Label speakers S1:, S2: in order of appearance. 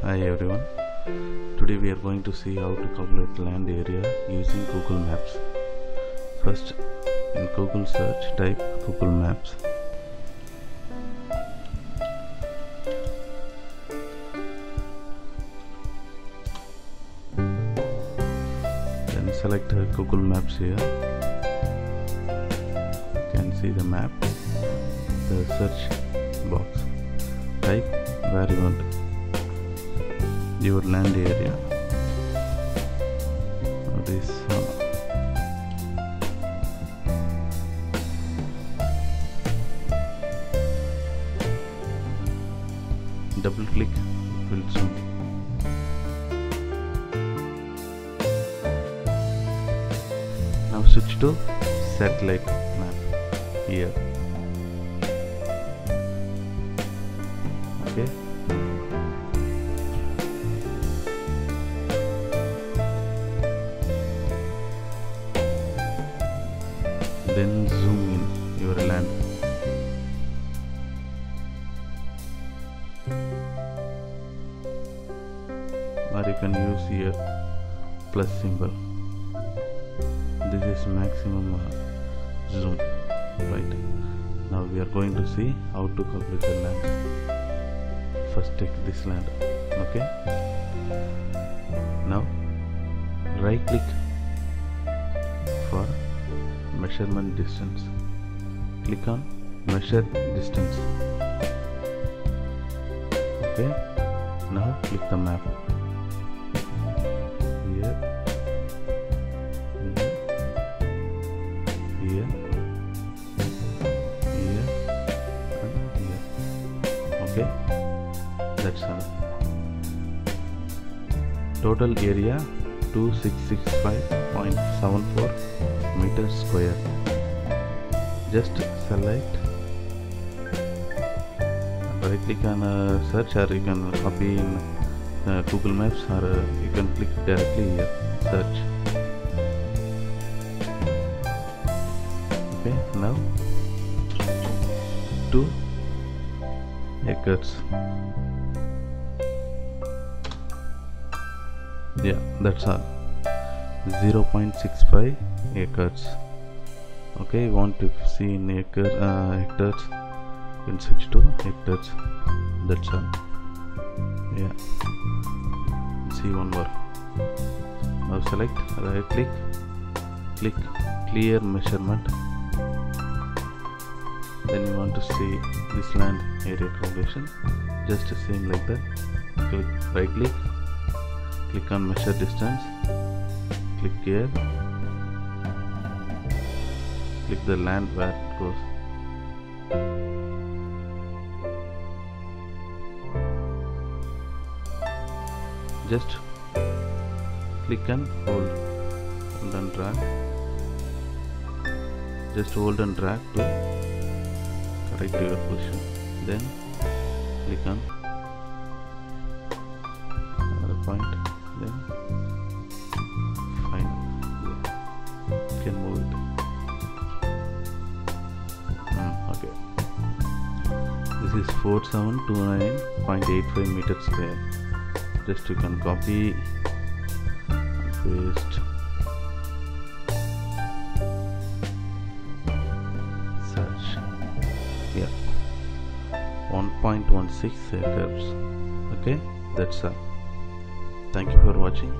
S1: Hi everyone. Today we are going to see how to calculate land area using Google Maps. First, in Google search, type Google Maps. Then select Google Maps here. You can see the map, the search box. Type where you want your land area. This uh, double click it will zoom. Now switch to satellite map here. Okay. Then zoom in your land. Or you can use here plus symbol. This is maximum uh, zoom right? Now we are going to see how to complete the land. First take this land okay? Now right click measurement distance click on measure distance okay now click the map here here here and here okay that's all total area 2665.74 meters square. Just select. Right click on uh, search or you can copy in uh, google maps or uh, you can click directly here search. Okay now 2 acres. Yeah that's all 0.65 acres. Okay you want to see in acre uh, hectares? You can switch to hectares. That's all. Yeah. See one more. Now select right click. Click clear measurement. Then you want to see this land area calculation. Just same like that. Click right click. Click on measure distance click here. Click the land where it goes. Just click and hold hold and drag. Just hold and drag to correct your position. Then click on another point can move it Hmm, okay this is 4729.85 meters square. Just you can copy paste. Search. Yeah 1.16 acres. Okay that's all thank you for watching